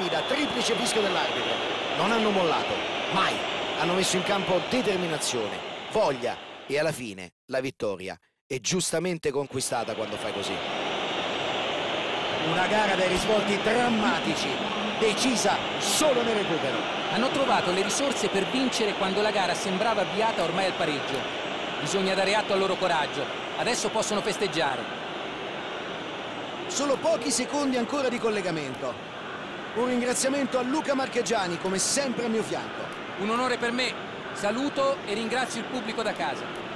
sfida, triplice fischio dell'arbitro. Non hanno mollato, mai. Hanno messo in campo determinazione, voglia e alla fine la vittoria è giustamente conquistata quando fai così. Una gara dai risvolti drammatici, decisa solo nel recupero. Hanno trovato le risorse per vincere quando la gara sembrava avviata ormai al pareggio. Bisogna dare atto al loro coraggio. Adesso possono festeggiare. Solo pochi secondi ancora di collegamento. Un ringraziamento a Luca Marchegiani, come sempre a mio fianco. Un onore per me. Saluto e ringrazio il pubblico da casa.